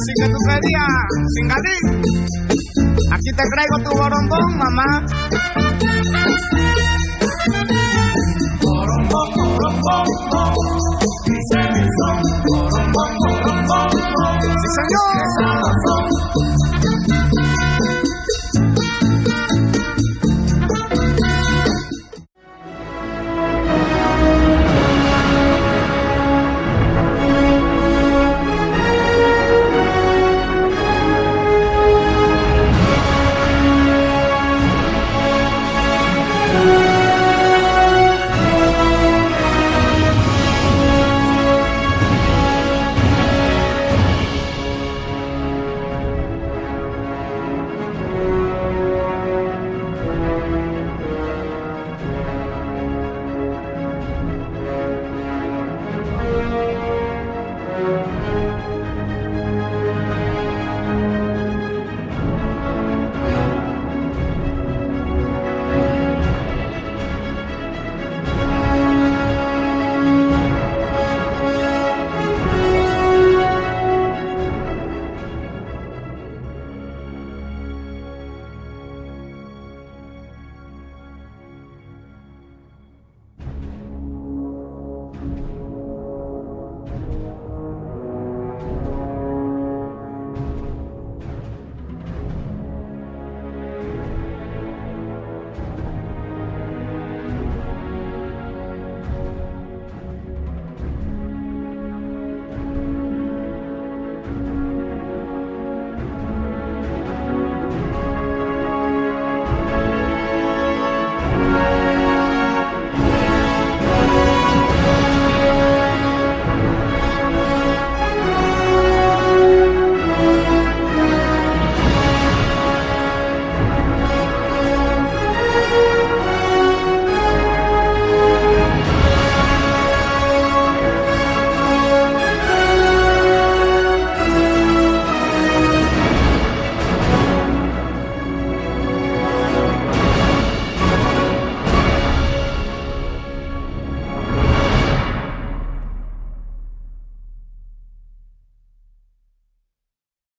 Heredia, Singalí. Aquí te traigo tu borombón, mamá.